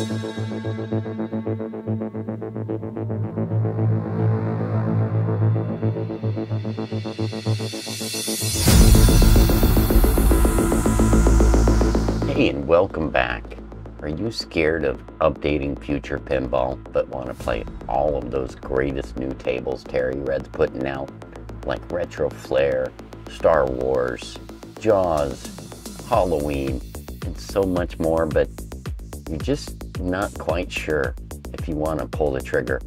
Hey, and welcome back. Are you scared of updating future pinball, but want to play all of those greatest new tables TerryRed's putting out, like Retro Flair, Star Wars, Jaws, Halloween, and so much more, but you're just not quite sure if you want to pull the trigger?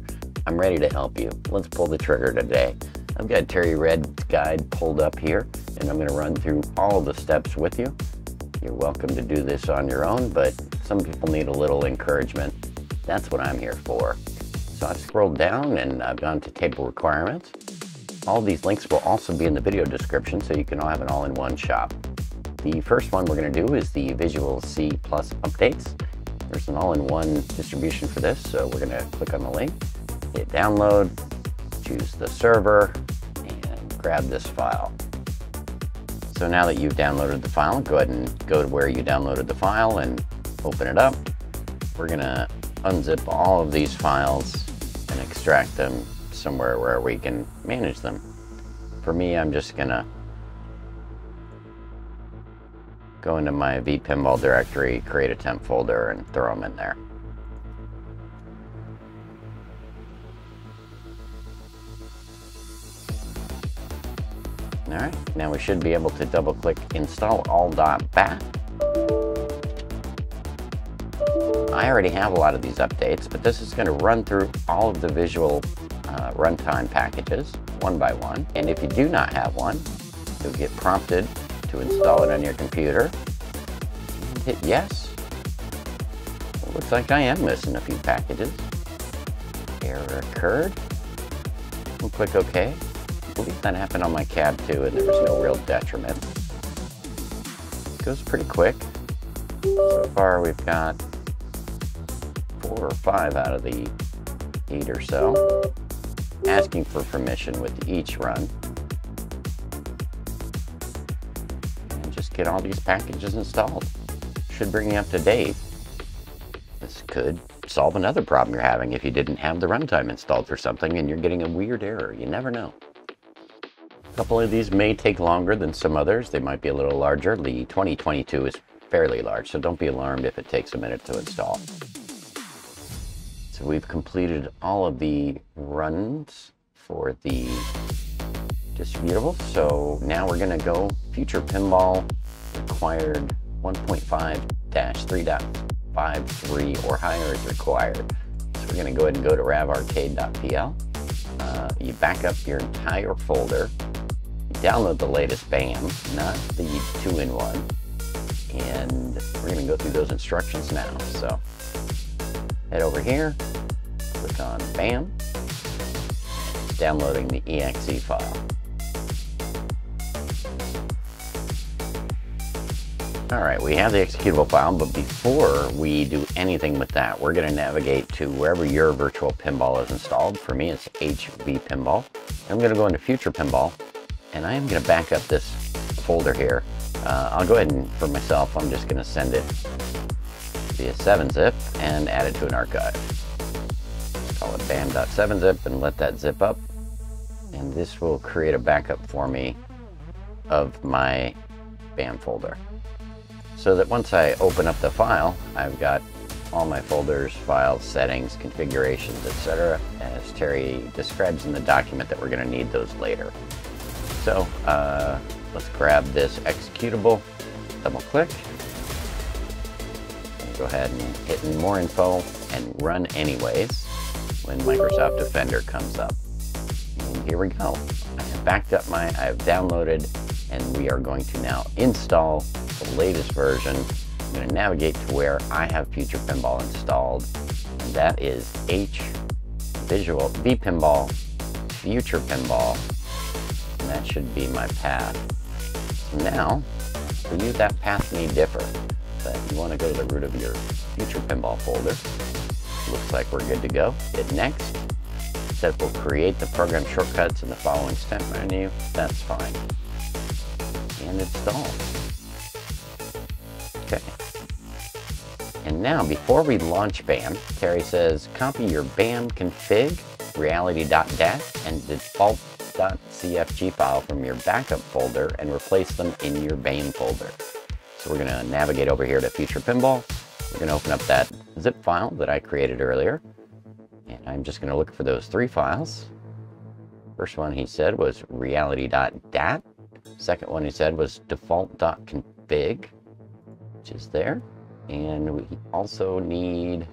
I'm ready to help you. Let's pull the trigger today. I've got TerryRed's guide pulled up here, and I'm going to run through all the steps with you. You're welcome to do this on your own, but some people need a little encouragement. That's what I'm here for. So I've scrolled down and I've gone to table requirements. All these links will also be in the video description so you can all have an all in one shop. The first one we're going to do is the Visual C Plus updates. There's an all-in-one distribution for this, so we're going to click on the link, hit download, choose the server, and grab this file. So now that you've downloaded the file, go ahead and go to where you downloaded the file and open it up. We're gonna unzip all of these files and extract them somewhere where we can manage them. For me, I'm just gonna go into my vPinball directory, create a temp folder, and throw them in there. All right, now we should be able to double click install all.bat. I already have a lot of these updates, but this is going to run through all of the visual uh, runtime packages one by one. And if you do not have one, you'll get prompted to install it on your computer. And hit yes. It looks like I am missing a few packages. Error occurred. We'll click OK. I believe that happened on my cab too, and there was no real detriment. It goes pretty quick. So far we've got four or five out of the eight or so. Asking for permission with each run. Get all these packages installed. Should bring you up to date. This could solve another problem you're having if you didn't have the runtime installed for something and you're getting a weird error. You never know. A couple of these may take longer than some others. They might be a little larger. The 2022 is fairly large, so don't be alarmed if it takes a minute to install. So we've completed all of the runs for the distributable. So now we're gonna go future pinball required 1.5-3.53 or higher is required. So we're gonna go ahead and go to ravarcade.pl. Uh, you back up your entire folder download the latest BAM, not the two-in-one. And we're going to go through those instructions now. So head over here, click on BAM, downloading the exe file. All right, we have the executable file, but before we do anything with that, we're going to navigate to wherever your virtual pinball is installed. For me, it's HV Pinball. I'm going to go into Future Pinball, and I am going to back up this folder here. Uh, I'll go ahead and, for myself, I'm just going to send it via 7-zip and add it to an archive. Call it bam.7zip and let that zip up. And this will create a backup for me of my BAM folder. So that once I open up the file, I've got all my folders, files, settings, configurations, etc. as Terry describes in the document that we're going to need those later. So uh, let's grab this executable, double click, and go ahead and hit more info and run anyways when Microsoft Defender comes up. And here we go. I have backed up my, I've downloaded, and we are going to now install the latest version. I'm going to navigate to where I have Future Pinball installed, and that is H Visual V Pinball Future Pinball, and that should be my path. Now, for you, that path may differ, but you want to go to the root of your Future Pinball folder. Looks like we're good to go. Hit Next. Said we'll create the program shortcuts in the following step menu. That's fine. And install. Now, before we launch BAM, Terry says copy your BAM config, reality.dat, and default.cfg file from your backup folder and replace them in your BAM folder. So we're going to navigate over here to Future Pinball. We're going to open up that zip file that I created earlier. And I'm just going to look for those three files. First one he said was reality.dat. Second one he said was default.config, which is there. And we also need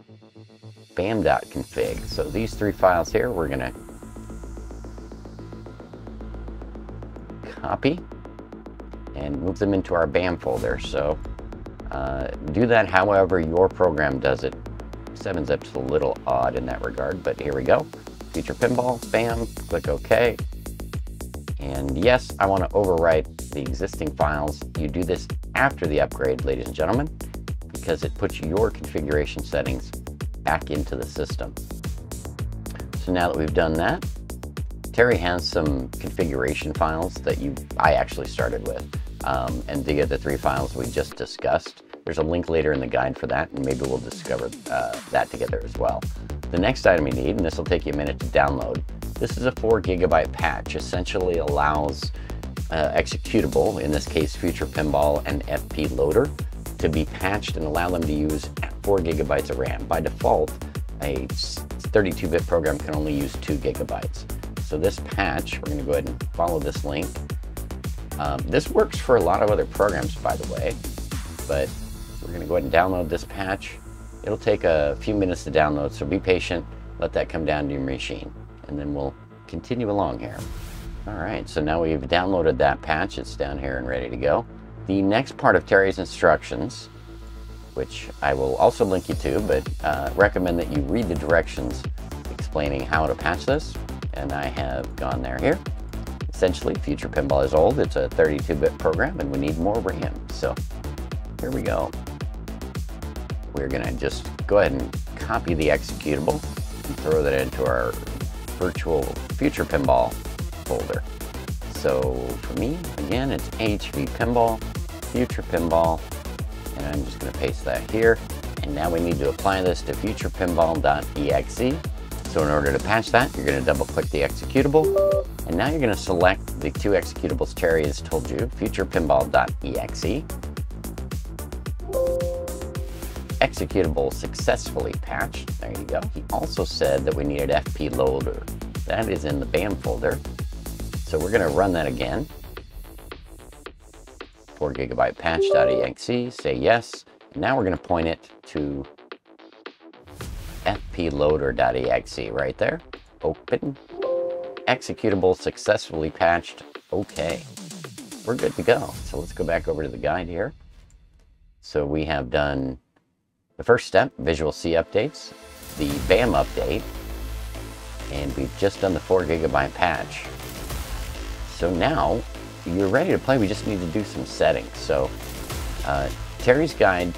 bam.config. So these three files here, we're going to copy and move them into our BAM folder. So uh, do that however your program does it. 7-zip's a little odd in that regard, but here we go. Future Pinball, BAM, click OK. And yes, I want to overwrite the existing files. You do this after the upgrade, ladies and gentlemen, because it puts your configuration settings back into the system. So now that we've done that, Terry has some configuration files that you I actually started with. Um, and the other three files we just discussed. There's a link later in the guide for that, and maybe we'll discover uh, that together as well. The next item we need, and this will take you a minute to download, this is a 4 gigabyte patch. Essentially allows uh, executable, in this case Future Pinball and FP Loader, to be patched and allow them to use 4 gigabytes of RAM. By default, a 32-bit program can only use 2 gigabytes. So this patch, we're going to go ahead and follow this link. Um, this works for a lot of other programs, by the way, but we're going to go ahead and download this patch. It'll take a few minutes to download, so be patient. Let that come down to your machine, and then we'll continue along here. All right, so now we've downloaded that patch. It's down here and ready to go. The next part of Terry's instructions, which I will also link you to, but uh, recommend that you read the directions explaining how to patch this, and I have gone there here. Essentially, Future Pinball is old. It's a 32-bit program, and we need more RAM. So here we go. We're going to just go ahead and copy the executable and throw that into our virtual Future Pinball folder. So for me, again, it's HV Pinball, Future Pinball, and I'm just going to paste that here. And now we need to apply this to futurepinball.exe. So in order to patch that, you're going to double click the executable. And now you're going to select the two executables Terry has told you, futurepinball.exe executable successfully patched. There you go. He also said that we needed FP loader. That is in the BAM folder. So we're going to run that again. 4 gigabyte patch.exe, say yes. And now we're going to point it to fploader.exe right there. Open. Executable successfully patched. Okay. We're good to go. So let's go back over to the guide here. So we have done the first step, Visual C updates, the BAM update, and we've just done the 4 gigabyte patch. So now you're ready to play. We just need to do some settings. So uh, Terry's guide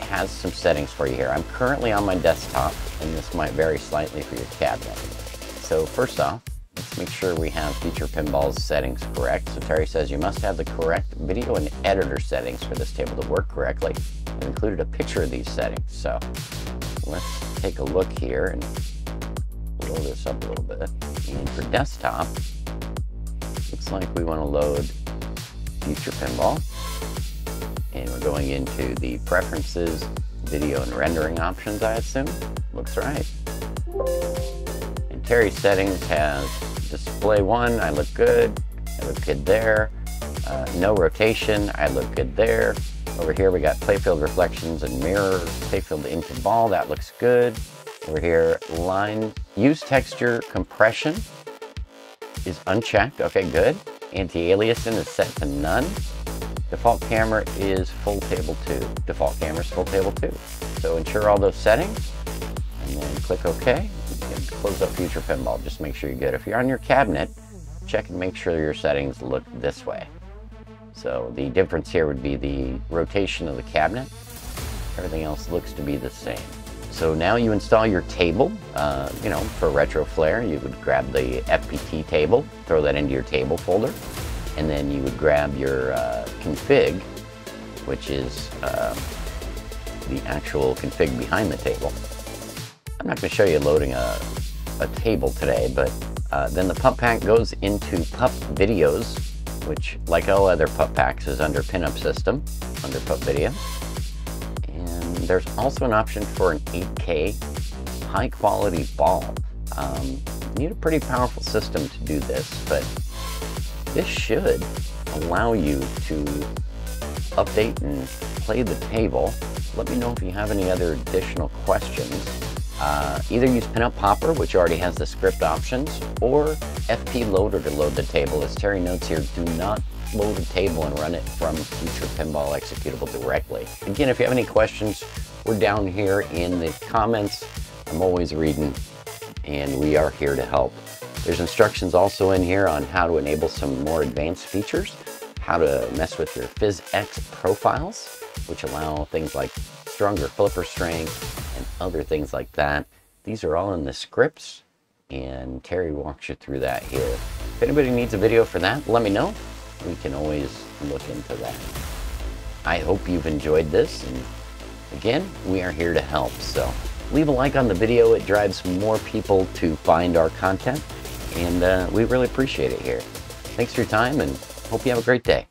has some settings for you here. I'm currently on my desktop, and this might vary slightly for your cabinet. So first off, let's make sure we have Future Pinball's settings correct. So Terry says you must have the correct video and editor settings for this table to work correctly. I've included a picture of these settings. So let's take a look here and blow this up a little bit. And for desktop, looks like we want to load Future Pinball. And we're going into the preferences, video and rendering options, I assume. Looks right. And Terry's settings has display one, I look good. I look good there. Uh, no rotation, I look good there. Over here we got playfield reflections and mirror playfield into ball, that looks good. Over here, line, use texture compression is unchecked, okay good. Anti-aliasing is set to none. Default camera is full table 2. Default camera is full table 2. So ensure all those settings and then click OK close up Future Pinball. Just make sure you're good. If you're on your cabinet, check and make sure your settings look this way. So the difference here would be the rotation of the cabinet. Everything else looks to be the same. So now you install your table. Uh, you know, for Retro Flair, you would grab the FPT table, throw that into your table folder, and then you would grab your uh, config, which is uh, the actual config behind the table. I'm not going to show you loading a, a table today, but uh, then the pup pack goes into pup videos, which like all other pup packs is under pinup system, under pup video. There's also an option for an 8K high quality ball. Um, you need a pretty powerful system to do this, but this should allow you to update and play the table. Let me know if you have any other additional questions. Uh, either use Pinup Popper, which already has the script options, or FP Loader to load the table. As Terry notes here, do not load a table and run it from Future Pinball executable directly. Again, if you have any questions, we're down here in the comments. I'm always reading, and we are here to help. There's instructions also in here on how to enable some more advanced features, how to mess with your PhysX profiles, which allow things like stronger flipper strength and other things like that. These are all in the scripts, and Terry walks you through that here. If anybody needs a video for that, let me know. We can always look into that. I hope you've enjoyed this, and again, we are here to help, so leave a like on the video. It drives more people to find our content, and uh, we really appreciate it here. Thanks for your time, and hope you have a great day.